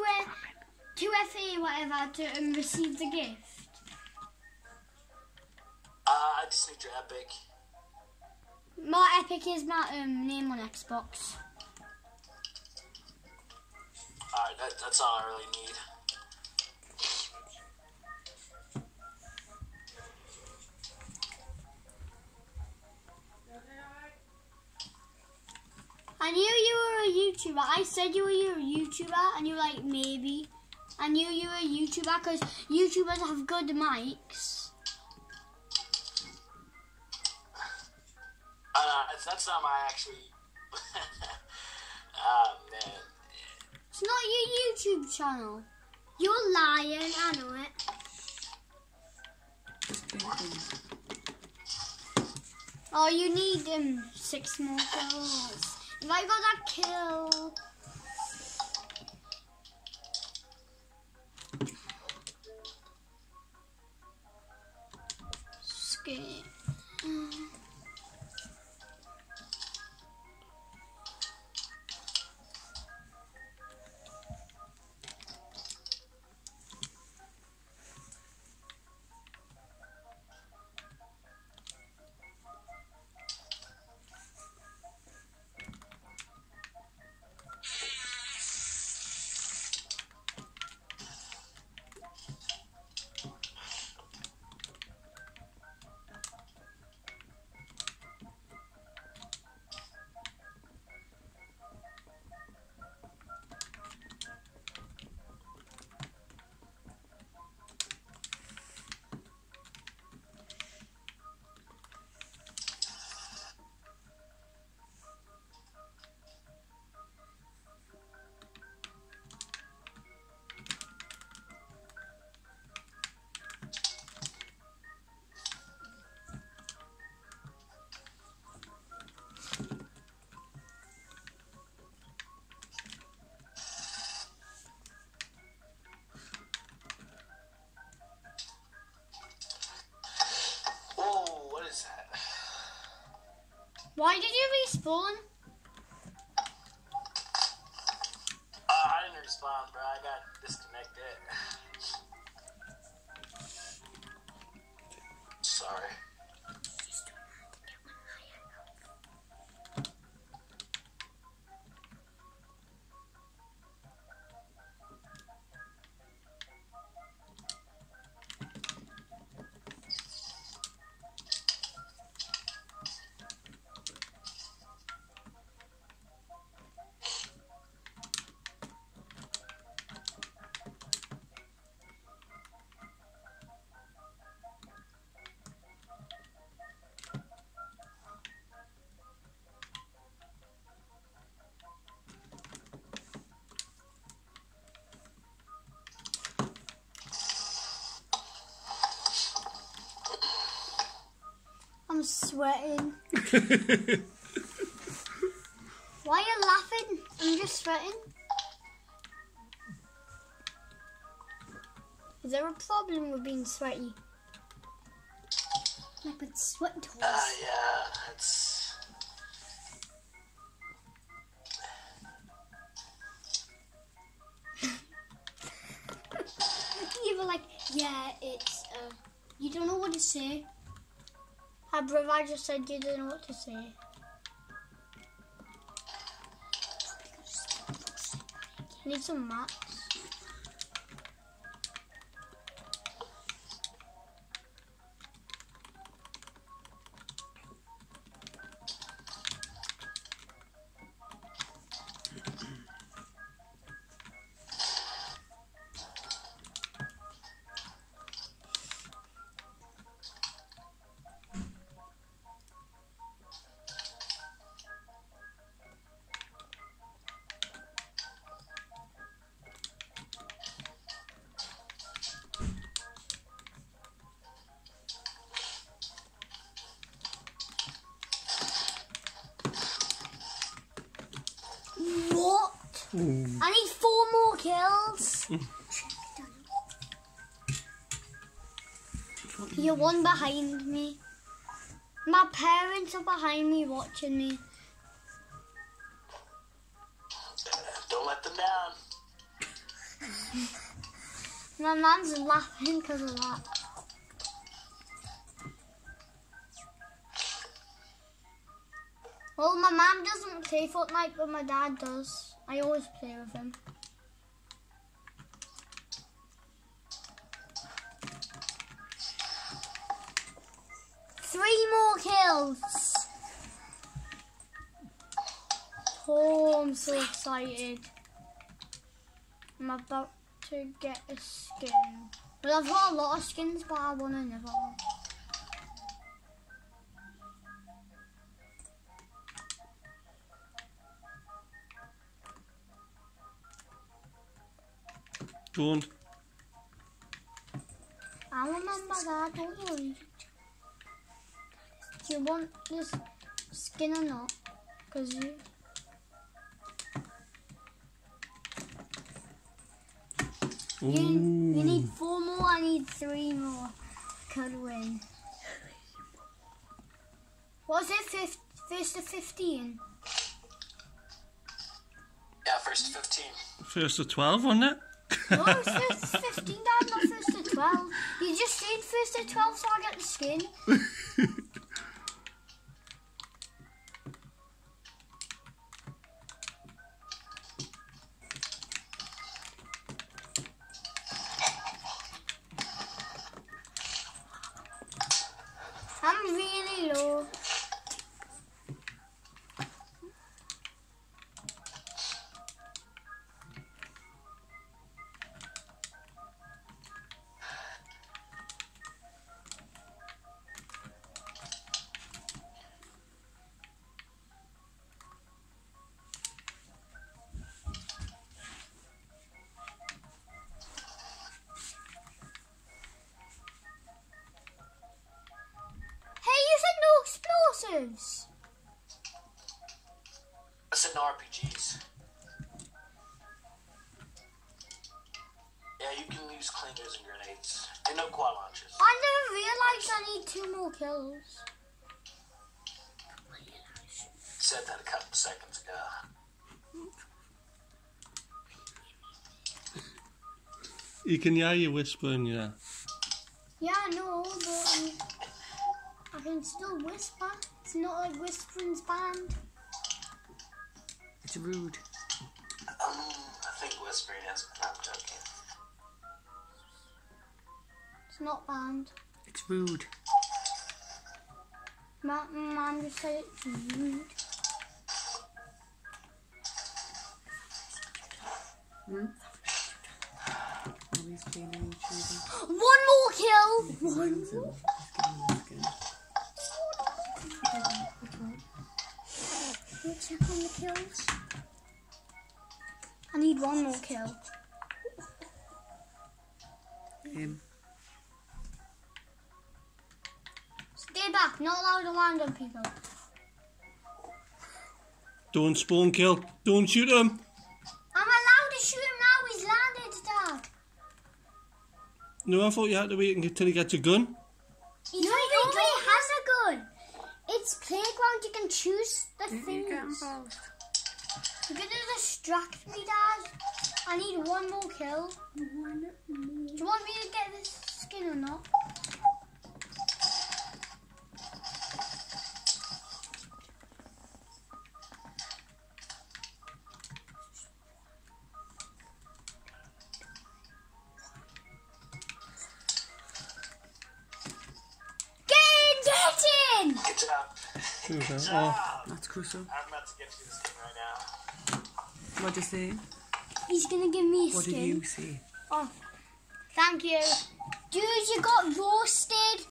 two uh, two FA whatever to um, receive the gift? Uh, I just need your epic. My epic is my um, name on Xbox. Alright, that, that's all I really need. I knew you were a YouTuber. I said you were a YouTuber, and you were like maybe. I knew you were a YouTuber because YouTubers have good mics. Uh, that's, not my actually. Ah man. It's not your YouTube channel. You're lying. I know it. Oh, you need um six more kills. I got that Why did you respawn? Uh, I didn't respond, bro. I got disconnected. Sorry. Sweating. Why are you laughing? I'm just sweating. Is there a problem with being sweaty? Like with sweat tools. Uh, yeah, it's. You were like, yeah, it's, uh, you don't know what to say. Brother, I just said you don't know what to say. Need some mats. What? I need four more kills. Hmm. You're one behind me. My parents are behind me watching me. Don't let them down. My man's laughing because of that. Well, my mum doesn't play Fortnite, but my dad does. I always play with him. Three more kills. Oh, I'm so excited. I'm about to get a skin. Well, I've got a lot of skins, but I want another one. Don't. I remember that, don't worry. Do you want this skin or not? Because you... You, you need four more, I need three more. Could win. What was it, fif- first to 15? Yeah, first to 15. First to 12, wasn't it? No, first 15, Dad, not first to 12. You just said first to 12 so I get the skin. explosives. I said RPGs. Yeah, you can use clingers and grenades. And no quad launchers. I never realized I need two more kills. Said that a couple seconds ago. You can hear you whispering, yeah. Yeah, I know, but I can still whisper. It's not like Whispering's banned. It's rude. Um, I think whispering is. I'm joking. It's not banned. It's rude. My mum just said it's rude. Always cleaning children. One more kill. One Hands more. Just give him a skin. We'll check on the kills. I need one more kill. Him. Stay back. Not allowed to land on people. Don't spawn kill. Don't shoot him. I'm allowed to shoot him now. He's landed, Dad. No, I thought you had to wait until he gets a gun. It's playground. You can choose the You get things. You're gonna distract me, Dad. I need one more kill. Do you want me to get this skin or not? Who's Good that? job. Oh. That's Crusoe. I'm about to get you this thing right now. What'd you say? He's gonna give me a What skin. did you say? Oh, thank you. Dude, you got roasted.